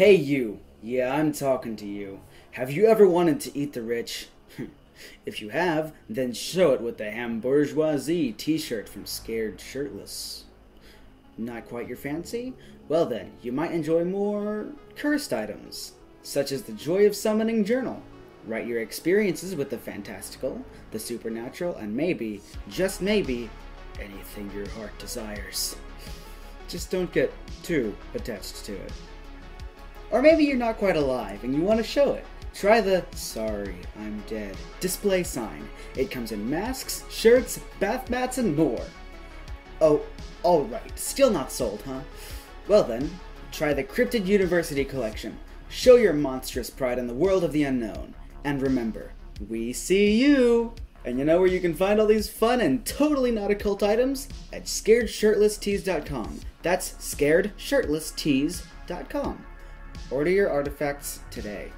Hey you! Yeah, I'm talking to you. Have you ever wanted to eat the rich? if you have, then show it with the Hambourgeoisie t-shirt from Scared Shirtless. Not quite your fancy? Well then, you might enjoy more cursed items, such as the Joy of Summoning Journal. Write your experiences with the fantastical, the supernatural, and maybe, just maybe, anything your heart desires. Just don't get too attached to it. Or maybe you're not quite alive and you want to show it. Try the Sorry, I'm Dead display sign. It comes in masks, shirts, bath mats, and more. Oh, alright, still not sold, huh? Well then, try the Cryptid University collection. Show your monstrous pride in the world of the unknown. And remember, we see you! And you know where you can find all these fun and totally not occult items? At scaredshirtlesstees.com. That's scaredshirtlesstees.com. Order your artifacts today.